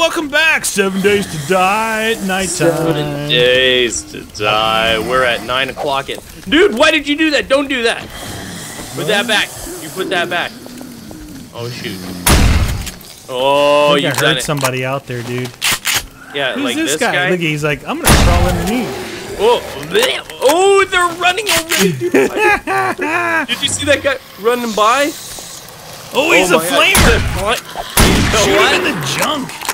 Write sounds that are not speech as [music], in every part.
welcome back. Seven days to die at nighttime. Seven days to die. We're at nine o'clock. At dude, why did you do that? Don't do that. Put that back. You put that back. Oh shoot. Oh, you I heard it. somebody out there, dude. Yeah, Who's like this, this guy? guy. Look, he's like, I'm gonna crawl underneath. Oh, bleh. oh, they're running already. Dude. [laughs] Did you see that guy running by? Oh, he's oh a flamer. [laughs] What? Shoot him in the junk.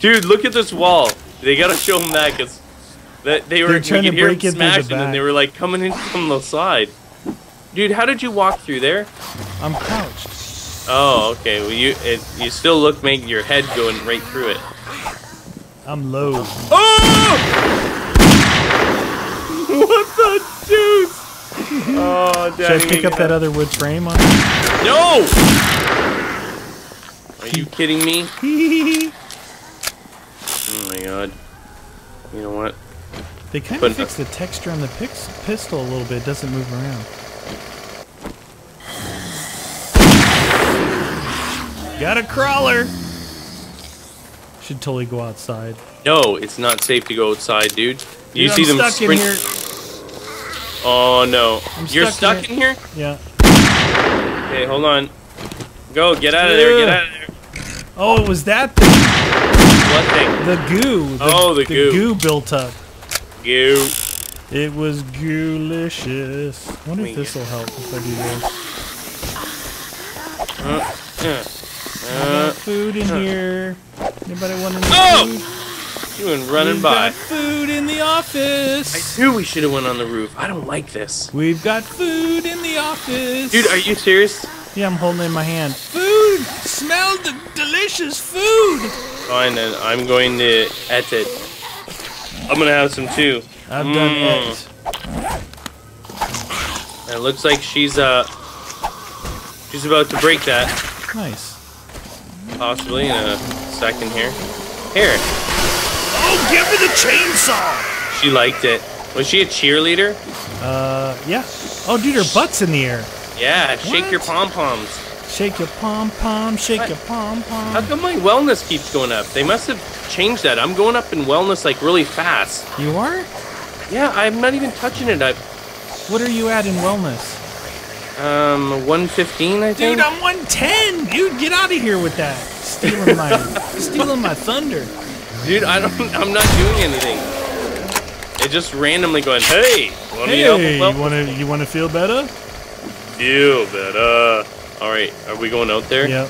Dude, look at this wall. They gotta show him that because that they were They're trying we to break him in through the and they were like coming in from the side. Dude, how did you walk through there? I'm crouched. Oh, okay. Well, you it, you still look making your head going right through it. I'm low. Oh! [laughs] what the deuce? [laughs] Oh, Should I pick up that other wood frame on? No! Are you kidding me? [laughs] Oh my god. You know what? they kind But- of fix the texture on the pix- pistol a little bit. It doesn't move around. Got a crawler. Should totally go outside. No, it's not safe to go outside, dude. You see I'm them stuck in here. Oh no. I'm You're stuck stuck in in here? Yeah. Okay, hold on. Go, get out of there, get out of there. Oh, it was that thing. What thing? The goo. The, Oh, the goo. goo built up. Goo. It was goolicious. Wonder if this will help if I do this. Uh, uh, I uh, food in here. Anybody want any Oh! food? you went running We've by. got food in the office. I knew we should have went on the roof. I don't like this. We've got food in the office. Dude, are you serious? Yeah, I'm holding it in my hand. Food! Smell the delicious food! Fine, then I'm going to et it. I'm gonna have some too. I've done Mm. it. And it looks like she's uh she's about to break that, Nice. possibly in a second here. Here, Oh, give me the chainsaw! she liked it. Was she a cheerleader? Uh, yeah. Oh, dude, her butt's in the air. Yeah, shake your pom poms. Shake your pom pom, shake What? your pom pom. How come my wellness keeps going up? They must have changed that. I'm going up in wellness like really fast. You are? Yeah, I'm not even touching it. I What are you at in wellness? um 115, I think. Dude, I'm 110. Dude, get out of here with that. Stealing my, [laughs] stealing my thunder. Dude, I don't. I'm not doing anything. It just randomly going, hey, want? Hey, you wanna, you wanna feel better? Feel uh, All right, are we going out there? Yep.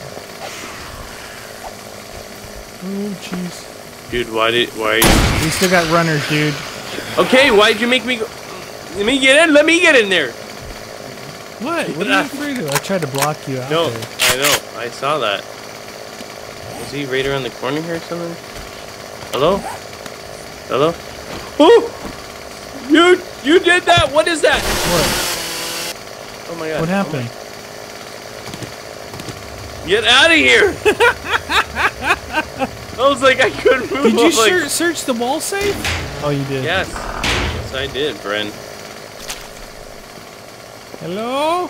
Oh, jeez. Dude, why did why? We still got runners, dude. Okay, why'd you make me go? Let me get in. Let me get in there. What? What are you afraid of? I tried to block you out No, there. I know. I saw that. Is he right around the corner here or something? Hello? Hello? Oh! You you did that. What is that? What? Oh my god. What oh happened? [laughs] Get out of here! [laughs] I was like, I couldn't move. Did you I like, search, search the wall safe? Oh, you did. Yes. Yes, I did, Bren. Hello?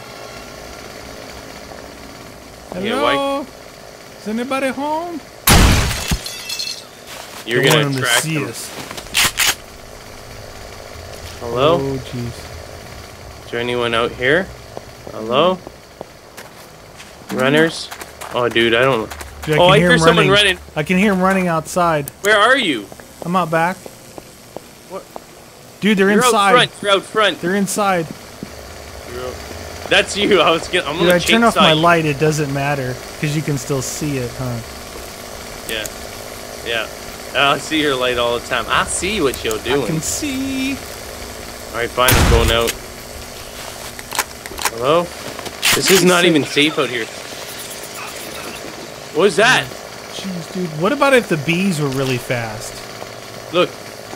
Hello? Yeah, Is anybody home? You're Don't gonna want 'em to track see them. us. Hello? Oh, jeez. Is there anyone out here? Hello? Runners? Oh, dude, I don't. Dude, Oh, I hear hear someone running. I can hear him running outside. Where are you? I'm out back. What? Dude, they're You're inside. out front. You're out front. They're inside. Out- That's you. [laughs] I was gonna. I'm Dude, gonna I turn off my you. light. It doesn't matter because you can still see it, huh? Yeah. Yeah. I see your light all the time. I see what you're doing. I can see. All right, fine. I'm going out. Hello? This is not even safe out here. What is that? Jeez, dude. What about if the bees were really fast? Look,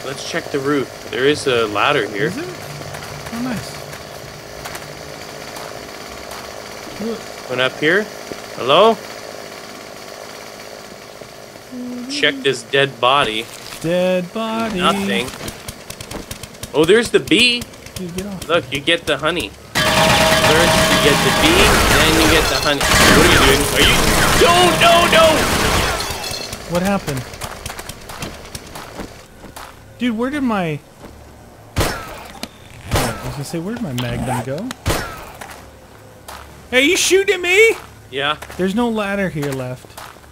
let's check the roof. There is a ladder here. Is it? Oh, nice. Look. Went up here. Hello? Check this dead body. Dead body. Nothing. Oh, there's the bee. Dude, get off. Look, you get the honey. First, you get the bee, then you get the honey. What are you doing? Are you? No, no, no! What happened? Dude, where did my... Oh, I was gonna say, where'd my magnum go? Hey, you shooting me? Yeah, There's no ladder here left.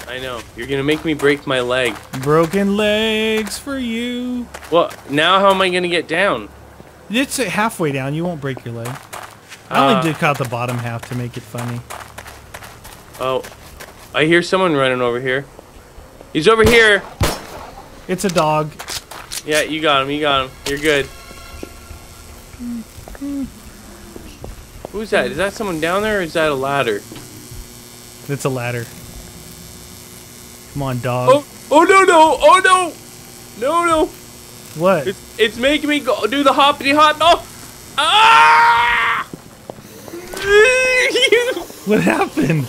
I know. You're gonna make me break my leg. Broken legs for you. Well, now how am I gonna get down? It's halfway down. You won't break your leg. I only Uh. did cut the bottom half to make it funny. Oh, I hear someone running over here. He's over here. It's a dog. Yeah, you got him. You got him. You're good. Who's that? Is that someone down there or is that a ladder? It's a ladder. Come on, dog. Oh, oh no, no, oh no, no, no. What? It's, it's making me go do the hoppity hop. No. Ah! [laughs] What happened?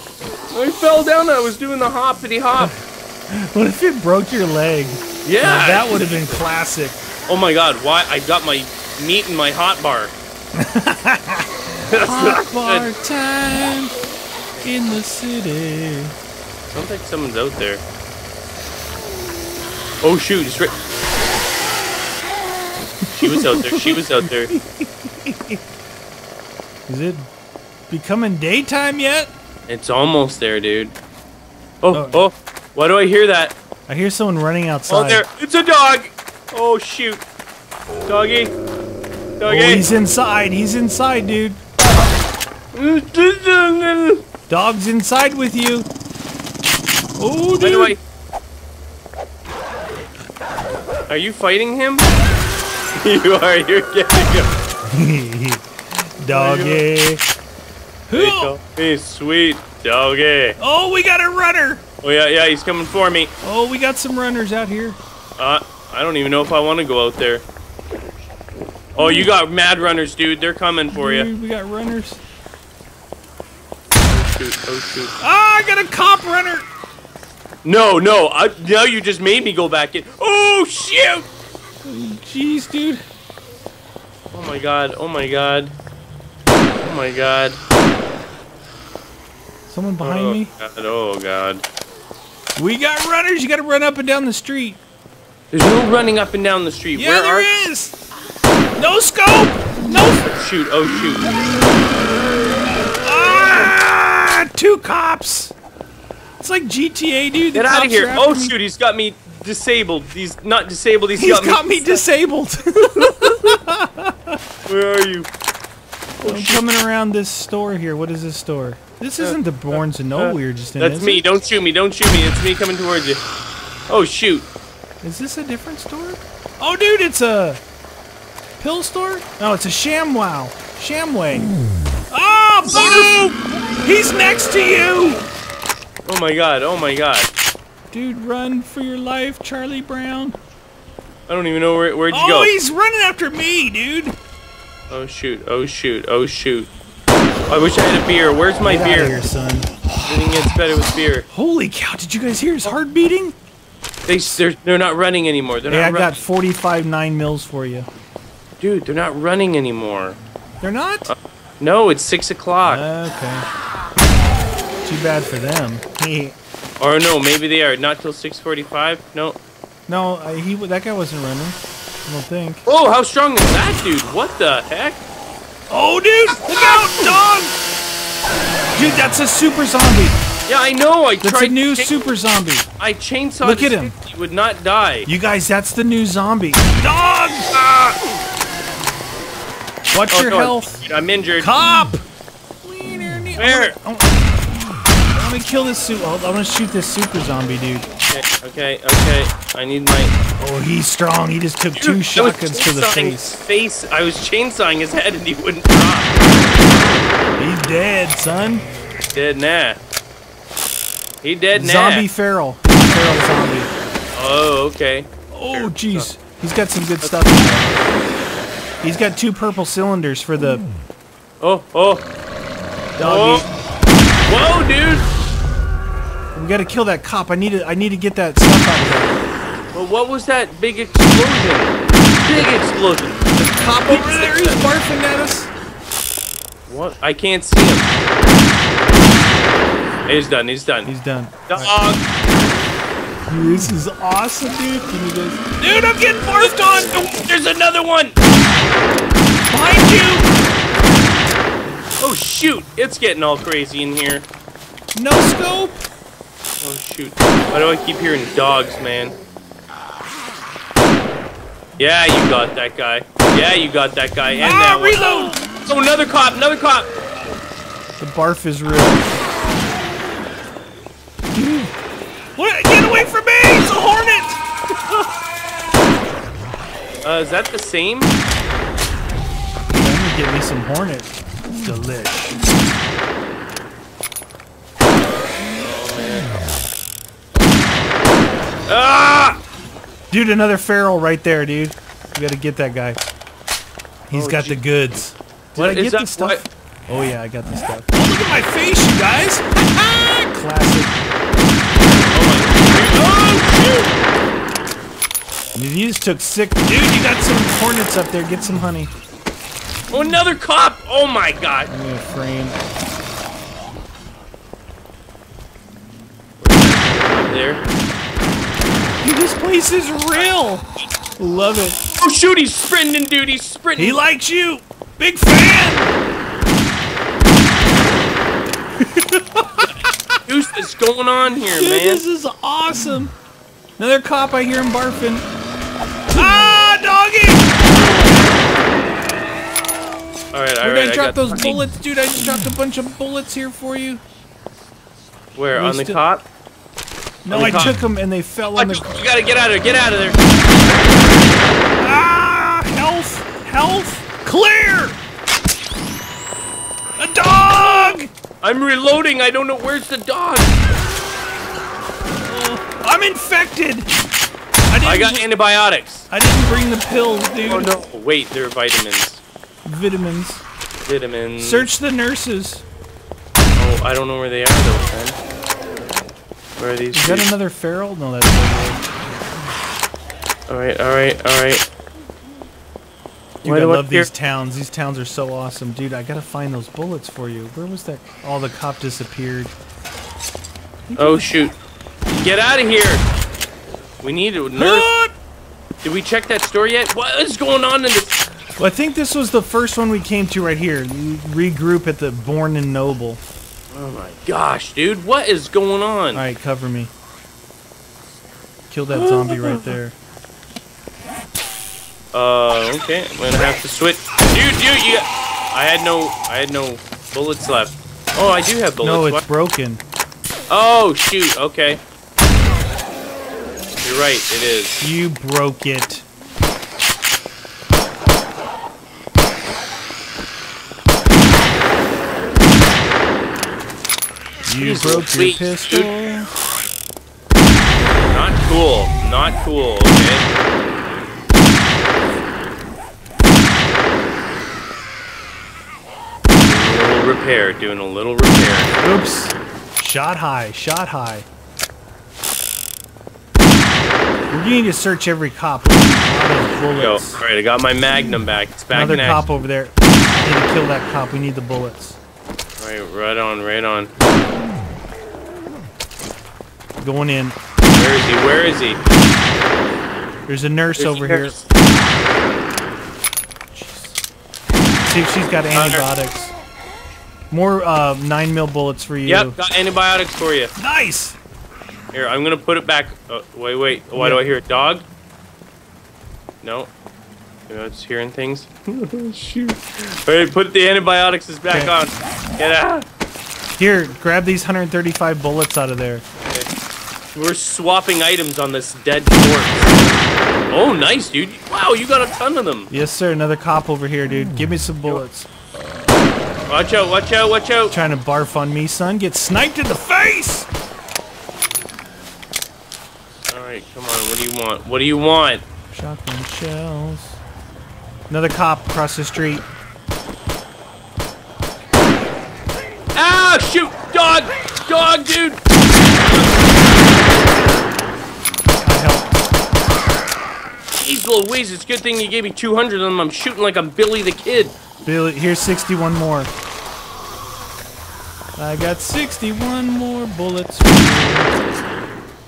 I fell down. I was doing the hoppity hop. [laughs] What if it broke your leg? Yeah. Now, that would have been classic. Oh my god, why? I got my meat in my hot bar. [laughs] Hot bar time in the city. Sounds like someone's out there. Oh shoot, it's right. She was out there. She was out there. Is it becoming daytime yet? It's almost there, dude. Oh, Oh. oh. Why do I hear that? I hear someone running oh, outside. Oh, there. It's a dog. Oh shoot. Doggy. Doggy. Oh, he's inside. He's inside, dude. Dog's inside with you. Oh, Why do I? Are you fighting him? [laughs] you are. You're getting him. [laughs] Doggy. Hey, sweet doggy. Oh, we got a runner. Oh yeah, yeah. He's coming for me. Oh, we got some runners out here. Uh, I don't even know if I want to go out there. Oh, you got mad runners, dude. They're coming for you. We got runners. Oh shoot, oh shoot. Ah, I got a cop runner. No, no. I, now you just made me go back in. Oh shoot! Jeez, dude. Oh my god. Oh my god. Oh my god. Someone behind oh, me. God. Oh god. We got runners. You got to run up and down the street. There's no running up and down the street. Yeah, Where there are? is. No scope. No. Shoot! Oh shoot! Ah, two cops. It's like GTA, dude. The Get out of here! Oh me. shoot! He's got me disabled. He's not disabled. He's, He's got, got me disabled. [laughs] [laughs] Where are you? I'm coming around this store here. What is this store? This uh, isn't the uh, Borns and No uh, we were just in. That's me. it? Don't shoot me. Don't shoot me. It's me coming towards you. Oh shoot! Is this a different store? Oh, dude, it's a pill store. No, it's a ShamWow. Shamway. Oh, boom! He's next to you. Oh my god. Oh my god. Dude, run for your life, Charlie Brown. I don't even know where. Where'd you Oh, go? Oh, he's running after me, dude. Oh shoot! Oh shoot! Oh shoot! I wish I had a beer. Where's my Get beer? here, son. Everything gets better with beer. Holy cow! Did you guys hear his heart beating? They they're, they're not running anymore. They're Hey, I not got 45 nine mils for you. Dude, they're not running anymore. They're not? No, it's six o'clock. Okay. Too bad for them. He, [laughs] or no, maybe they are. Not till six forty-five. No. no, uh, he that guy wasn't running. I don't think. Oh, how strong is that dude? What the heck? Oh, dude! Look out, dog! Dude, that's a super zombie. Yeah, I know. I That's tried. a new super zombie. I chainsawed. Look at him. He would not die. You guys, that's the new zombie. Dog! Watch Oh, your no, health. I'm injured. Cop! Where? I want to kill this suit. I want to shoot this super zombie dude. Okay, okay, okay. I need my. Oh, he's strong. He just took Dude, two shotguns to the face. face. I was chainsawing his head and he wouldn't drop. He's dead, son. Dead nah. He dead now. Zombie feral. Feral zombie. Oh, okay. Oh, jeez. He's got some good stuff. in there. He's got two purple cylinders for the Oh, oh, doggy. Oh. whoa, dude. We gotta kill that cop. I need to. I need to get that stuff out of there. Well, what was that big explosion? Big explosion. The Cop over there. He's barfing at us. What? I can't see him. He's done. He's done. He's done. Dog. This is awesome, dude. Can you guys... Dude, I'm getting barfed on! Oh, there's another one! Behind you! Oh shoot, it's getting all crazy in here. No scope! Oh shoot. Why do I keep hearing dogs, man? Yeah, you got that guy. Yeah, you got that guy. And Ah, that reload! one. Oh, another cop, another cop! The barf is real. What? Get away from me! It's a hornet! [laughs] Uh, is that the same? I'm gonna get me some hornet. It's delish. Ah! Dude, another feral right there, dude. You gotta get that guy. He's Oh, got the goods. Did What I get the stuff? what? Oh yeah, I got the stuff. Look at my face, you guys! Classic. Oh my god. Oh, You just took sick. Dude, you got some hornets up there. Get some honey. Oh, another cop! Oh my god! I'm gonna frame. There. Dude, this place is real. Love it. Oh shoot, he's sprinting, dude, he's sprinting! He likes you. Big fan. [laughs] Deuce, what's going on here, Dude, man? this is awesome. Another cop. I hear him barfing. Ah, doggy! Alright, We're alright, gonna I drop got those fucking- bullets, dude. I just dropped a bunch of bullets here for you. Where, on the still- cop? No, I took them and they fell on Watch, the. you gotta get out of there, get out of there! Ah! Health! Health! Clear! A dog! I'm reloading, I don't know, where's the dog? I'm infected! I didn't, I got antibiotics. I didn't bring the pills, dude. Oh no, wait, they're vitamins. Vitamins. Vitamins. Search the nurses. Oh, I don't know where they are though, friend. Where are these? Is that another feral? No, that's not Alright, alright, alright. Dude, Why I love these towns. These towns are so awesome. Dude, I gotta find those bullets for you. Where was that? Oh, the cop disappeared. Oh shoot. Get out of here! We need a nurse. Did we check that store yet? What is going on in this? Well, I think this was the first one we came to right here. Regroup at the Born and Noble. Oh my gosh, dude, what is going on? Alright, cover me. Kill that zombie right there. Uh, okay, I'm gonna have to switch. Dude, dude, you. I had no, I had no bullets left. Oh, I do have bullets. No, it's What? broken. Oh shoot. Okay. You're right. It is. You broke it. You broke your Louise, pistol. Not cool. Not cool. Okay. Doing a little repair. Doing a little repair. Oops. Shot high. Shot high. We need to search every cop. Go. All right, I got my Magnum back. It's back Another cop over there. We need to kill that cop. We need the bullets. All right, right on, right on. Going in. Where is he? Where is he? There's a nurse There's over a here. nurse. See if she's got antibiotics. More uh, nine mil bullets for you. Yep, got antibiotics for you. Nice. Here, I'm gonna put it back. Oh, wait, wait. Why do I hear a dog? No. You know, it's hearing things. [laughs] Shoot. Alright, put the antibiotics back Okay. on. Get out. Here, grab these 135 bullets out of there. We're swapping items on this dead corpse. Oh, nice, dude. Wow, you got a ton of them. Yes, sir. Another cop over here, dude. Give me some bullets. Watch out, watch out, watch out. Trying to barf on me, son. Get sniped in the face. Alright, come on. What do you want? What do you want? Shotgun shells. Another cop across the street. Ah, shoot! Dog! Dog, dude! I helped. Jeez Louise, it's a good thing you gave me 200 of them. I'm shooting like I'm Billy the Kid. Billy, here's 61 more. I got 61 more bullets. for you.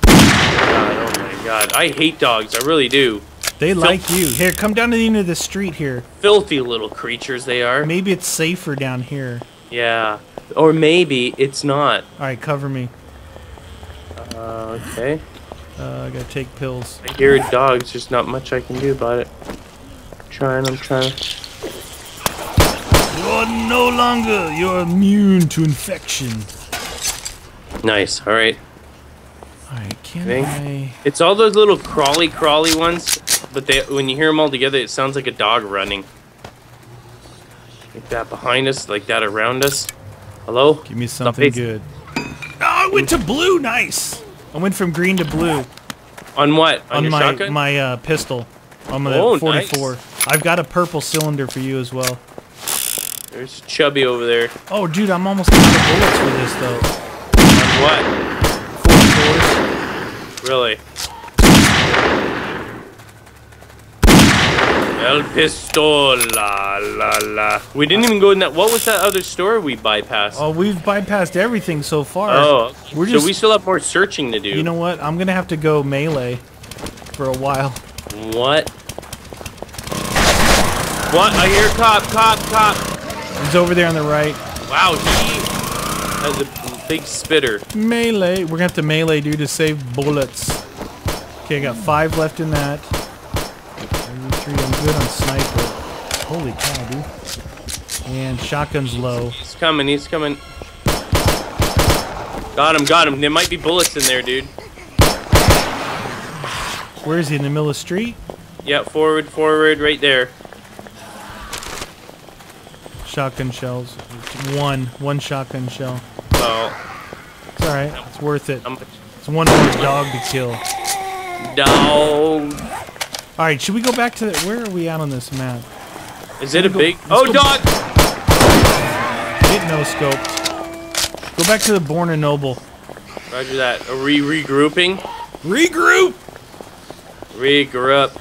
God, god, I hate dogs. I really do. They like you. Here, come down to the end of the street here. Filthy little creatures they are. Maybe it's safer down here. Yeah. Or maybe it's not. All right, cover me. Uh, okay. Uh, I gotta take pills. I hear dogs. There's not much I can do about it. I'm trying. I'm trying. You're no longer. You're immune to infection. Nice. All right. All right, can Think? I? It's all those little crawly, crawly ones, but they when you hear them all together, it sounds like a dog running. Like that behind us, like that around us. Hello? Give me something it. good. Oh, I went to blue. Nice. I went from green to blue On what? On, on your my shotgun? my uh, pistol. On my Oh, 44. I've got a purple cylinder for you as well. There's Chubby over there. Oh, dude, I'm almost out of bullets for this though. On what? 44s. Really? El Pistola, la la. We didn't even go in that. What was that other store we bypassed? Oh, we've bypassed everything so far. Oh, we're so just- we still have more searching to do. You know what? I'm gonna have to go melee for a while. what? What? I hear cop, cop, cop. He's over there on the right. Wow, he has a big spitter. Melee. We're gonna have to melee, dude, to save bullets. Okay, I got five left in that. Good on sniper. Holy cow, dude. And shotgun's low. He's coming, he's coming. Got him, got him. There might be bullets in there, dude. Where is he? In the middle of the street? Yeah, forward, forward, right there. Shotgun shells. One. One shotgun shell. Oh, It's alright. It's worth it. It's one more dog to kill. dog. Alright, should we go back to the, where are we at on this map? Is it a go- big? Oh, go- dog! Get no scoped. Go back to the Born and Noble. Roger that. Are we regrouping? Regroup! Regroup.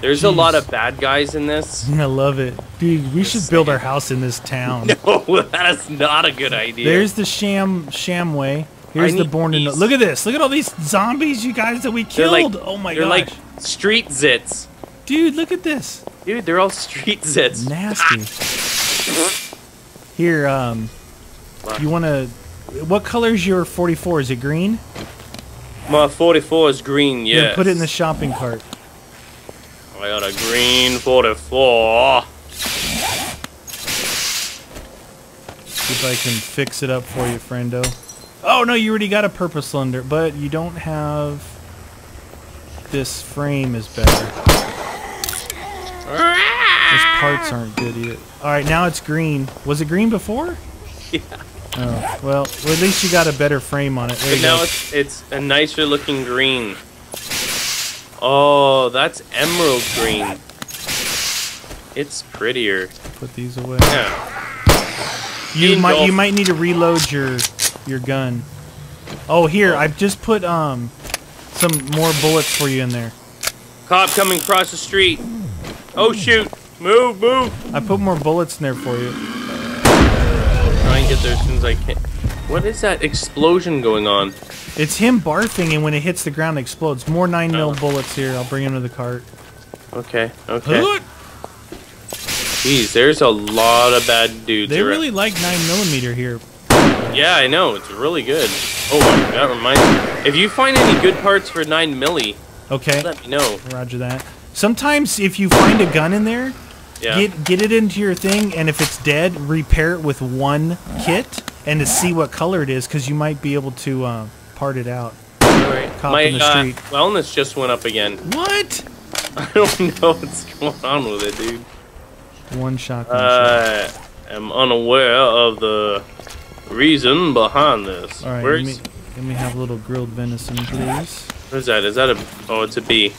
There's a lot of bad guys in this. [laughs] I love it. Dude, we should build our house in this town. [laughs] No, that's not a good idea. There's the Sham Shamway. Here's the Born and these. Look at this. Look at all these zombies, you guys, that we killed. like, oh my they're gosh. like street zits. Dude, look at this. Dude, they're all street zits. Nasty. Here, um, you want to. What color's your 44? Is it green? My 44 is green, yeah. put it in the shopping cart. I got a green 44. See if I can fix it up for you, friendo. Oh no, you already got a purple cylinder, but you don't have. This frame is better. Those parts aren't good either. All right, now it's green. Was it green before? [laughs] Yeah. Oh well, well, at least you got a better frame on it. There But now go. it's it's a nicer looking green. Oh, that's emerald green. It's prettier. Put these away. Yeah. You might you might need to reload your your gun. Oh, here I've just put um some more bullets for you in there. Cop coming across the street. Oh shoot! Move, move! I put more bullets in there for you. Try and get there as soon as I can. What is that explosion going on? It's him barfing, and when it hits the ground, it explodes. More nine mil Oh. bullets here. I'll bring him to the cart. Okay, okay. Hoot! Jeez, there's a lot of bad dudes They around. really like nine millimeter here. Yeah, I know. It's really good. Oh, that reminds me. If you find any good parts for 9 milli, Okay, let me know. Roger that. Sometimes if you find a gun in there, Yeah. get get it into your thing, and if it's dead, repair it with one kit, and to see what color it is, because you might be able to uh, part it out. Alright. cop My in the uh, wellness just went up again. What? [laughs] I don't know what's going on with it, dude. One shotgun. shot. I am unaware of the reason behind this. All right, let Where's me, let me have a little grilled venison, please. What is that a? Oh, it's a bee.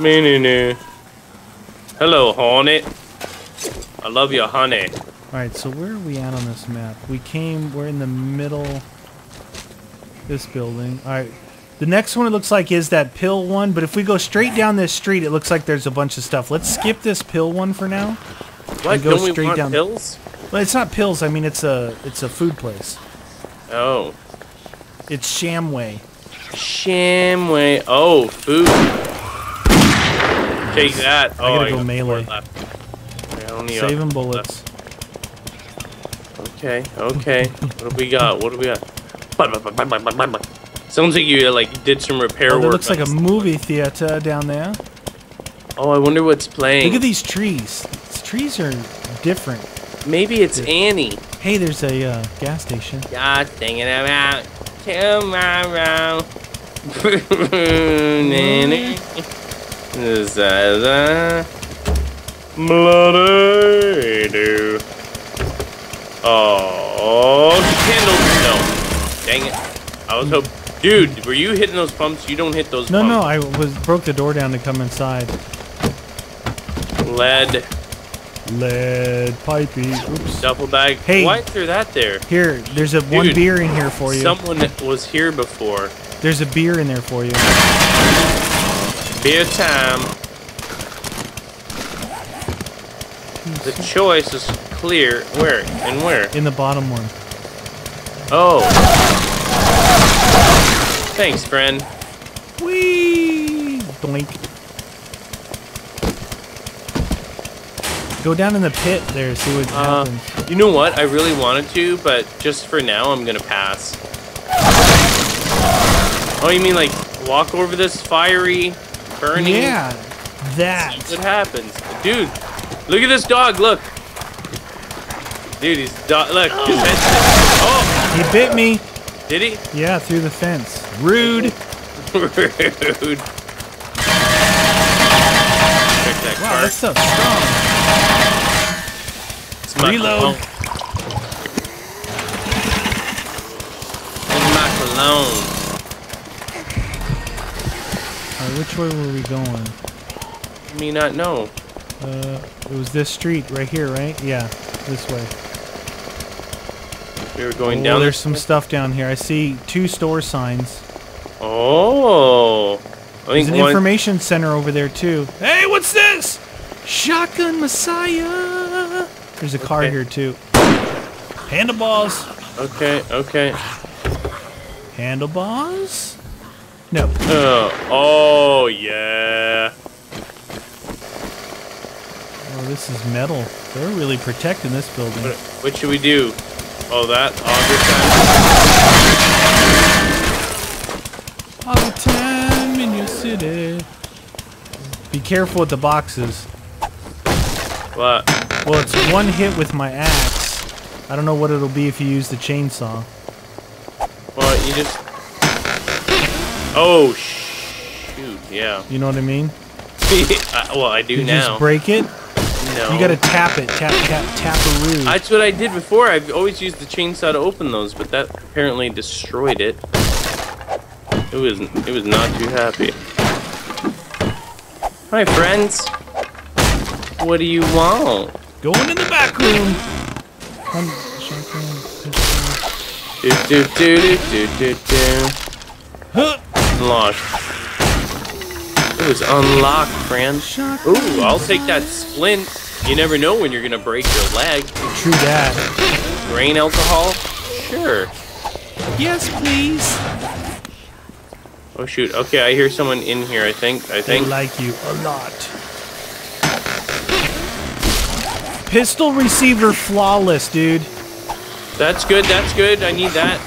Me no no. Hello, hornet. I love your honey. All right, so where are we at on this map? We came. We're in the middle. This building. All right. The next one it looks like is that pill one, but if we go straight down this street, it looks like there's a bunch of stuff. Let's skip this pill one for now. What? go Don't we want down- pills? Well, it's not pills. I mean, it's a it's a food place. Oh. It's Shamway. Shamway. Oh, food. Take that. Oh, I gotta oh, go melee. left. I don't need Saving bullets. Okay, okay. what do we got? What do we got? Sounds like you like did some repair Oh, work. looks like a movie theater down there. Oh, I wonder what's playing. Look at these trees. These trees are different. Maybe it's Annie. Hey, there's a uh, gas station. God dang it, I'm out. Tomorrow. [laughs] Bloody do. Oh, candles. No. Dang it. I was hoping. Dude, were you hitting those pumps? You don't hit those No, pumps. no, I was broke the door down to come inside. Lead. Lead pipey. Oops. Duffel bag. Hey. Why there that there? Here, there's a one beer in here for you. Someone was here before. There's a beer in there for you. Beer time. The choice is clear. Where and where? In the bottom one. Oh. Thanks, friend. Whee! Blink. Go down in the pit there, see what Uh, happens. you know what? I really wanted to, but just for now, I'm gonna pass. Oh, you mean like walk over this fiery, burning? Yeah, that. See what happens, dude? Look at this dog. Look, dude. He's dog. Look, his head's. Oh, He bit me. did he? Yeah, through the fence. Rude. [laughs] Rude. Wow, cart. that stuff's strong. It's Reload. cologne. It's my cologne. Which way were we going? Me not know. Uh, it was this street right here, right? Yeah, this way. We were going oh, down. there's some way? stuff down here. I see two store signs. Oh. I There's an one. information center over there too. Hey, what's this? Shotgun Messiah. There's a car Okay. here too. Handlebars. Okay. Okay. Handlebars? No. Uh, oh yeah. Oh, this is metal. They're really protecting this building. What, what should we do? Oh, that auger All the time in your city. Be careful with the boxes. What? Well, it's one hit with my axe. I don't know what it'll be if you use the chainsaw. Well, you just. Oh shoot! Yeah. You know what I mean? [laughs] Well, I do You now. just break it. no. You gotta tap it. Tap, tap, tap-a-roo. That's what I did before. I've always used the chainsaw to open those, but that apparently destroyed it. It was it was not too happy. Hi friends. What do you want? Going in the back room. Do do do do do do do. Huh. Unlocked. It was unlocked, friend. Ooh, I'll take that splint. You never know when you're gonna break your leg. True that. Grain alcohol? Sure. Yes, please. Oh shoot. Okay, I hear someone in here. I think. I They think. like you a lot. Pistol receiver flawless, dude. That's good. That's good. I need that.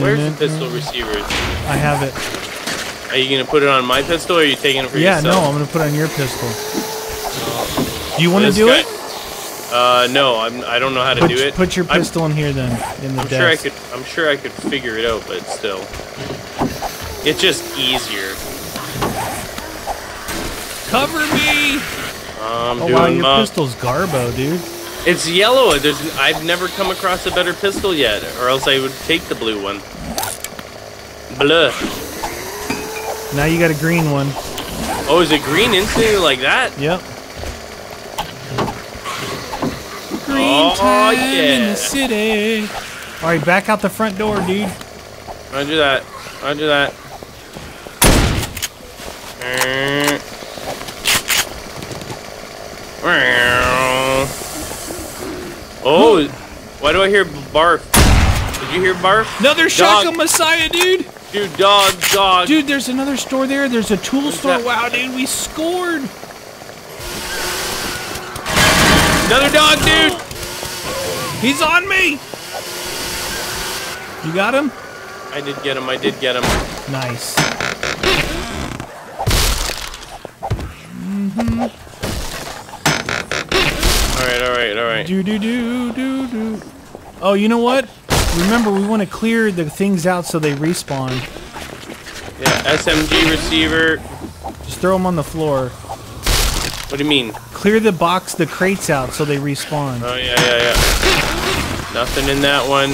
Where's the pistol receiver? I have it. Are you gonna put it on my pistol, or are you taking it for Yeah, yourself? Yeah, no, I'm gonna put it on your pistol. Do you want to This do guy- it? Uh, no. I'm. I don't know how to Put, do it. put your I'm- pistol in here then, in the I'm desk. sure I could. I'm sure I could figure it out, but still, it's just easier. Cover me! I'm Oh doing wow, your my- pistol's Garbo, dude. It's yellow. There's. I've never come across a better pistol yet, or else I would take the blue one. Blah. Now you got a green one. Oh, is it green instantly like that? Yep. Oh, time in the city. All right, back out the front door, dude. I do that. I do that. Eh. Oh, Why do I hear barf? Did you hear barf? Another shotgun messiah, dude. Dude, dog, dog. Dude, there's another store there. There's a tool store. that? Wow, dude, we scored. Another dog, dude. He's on me. You got him? I did get him. I did get him. Nice. All right. Do do do do do. Oh, you know what? Remember, we want to clear the things out so they respawn. Yeah, SMG receiver. Just throw them on the floor. What do you mean? Clear the box, the crates out so they respawn. Oh yeah, yeah, yeah. Nothing in that one.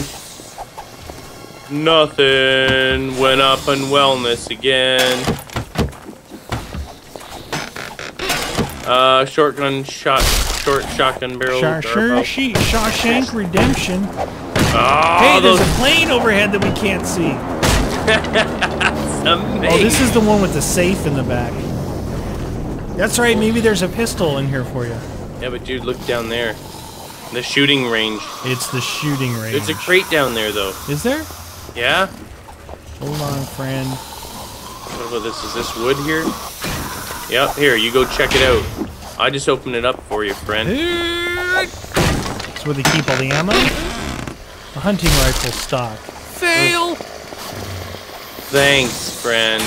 Nothing. Went up on wellness again. Uh, shotgun shot, short shotgun barrel. Sure, she Shawshank Redemption. Oh, Hey, there's those a plane overhead that we can't see. [laughs] Oh, this is the one with the safe in the back. That's right. Maybe there's a pistol in here for you. Yeah, but dude, look down there. The shooting range. It's the shooting range. There's a crate down there, though. Is there? Yeah. Hold on, friend. What about this? Is this wood here? Yep. Here, you go check it out. I just opened it up for you, friend. That's where they keep all the ammo. A hunting rifle stock. Fail. Thanks, friend.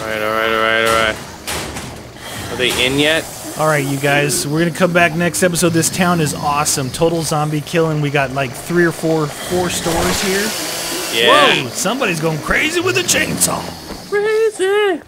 Alright, alright, alright, alright. Are they in yet? All right, you guys. We're gonna come back next episode. This town is awesome. Total zombie killing. We got like three or four four stores here. Yeah. Whoa! Somebody's going crazy with a chainsaw. Crazy.